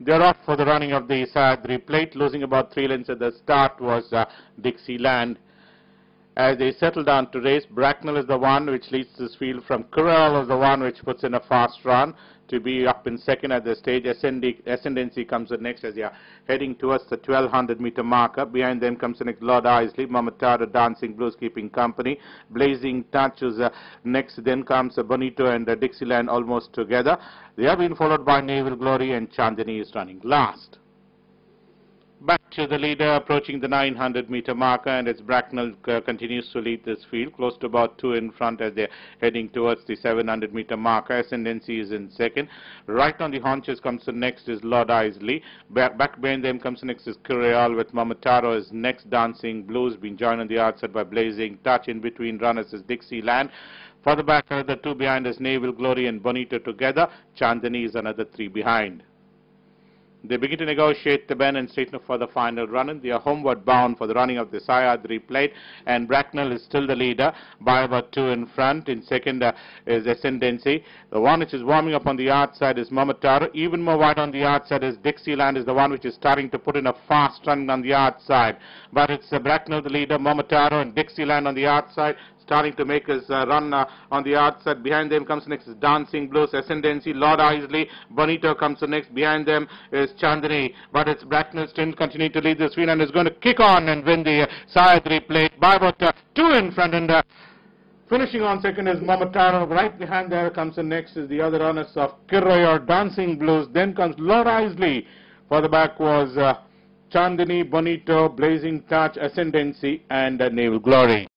They're off for the running of the Sahyadri plate, losing about three lengths at the start was uh, Dixieland. As they settle down to race, Bracknell is the one which leads this field from Corral is the one which puts in a fast run to be up in second at the stage. Ascendancy comes in next as they are heading towards the 1200 meter marker. Behind them comes next Lord Isley, Mamatara Dancing Blues keeping company. Blazing Touch is uh, next. Then comes uh, Bonito and uh, Dixieland almost together. They have been followed by Naval Glory and Chandani is running last. Back to the leader approaching the 900 meter marker and it's Bracknell uh, continues to lead this field close to about two in front as they're heading towards the 700 meter marker. Ascendancy is in second. Right on the haunches comes the next is Lord Isley. Back, back behind them comes the next is Curial with Mamataro is next dancing blues being joined on the outside by Blazing Touch. In between runners is Dixieland. Further back are the two behind is Naval Glory and Bonito together. Chandani is another three behind. They begin to negotiate the Ben and Straightener for the final run and they are homeward bound for the running of the Sahyadri plate and Bracknell is still the leader by about two in front. In second uh, is Ascendancy. The one which is warming up on the outside is Mamataro. Even more wide on the outside is Dixieland is the one which is starting to put in a fast run on the outside. But it's uh, Bracknell the leader, Momotaro and Dixieland on the outside starting to make his uh, run uh, on the outside. Behind them comes next is Dancing Blues, Ascendancy, Lord Isley, Bonito comes next. Behind them is Chandani, but it's Bracknell still continuing to lead this win and is going to kick on and win the uh, Sahyadri plate by about two in front and Finishing on second is Mamataro. Right behind there comes the next is the other runners of Kirroy or Dancing Blues. Then comes Lord Isley. Further back was uh, Chandani, Bonito, Blazing Touch, Ascendancy and uh, Naval Glory.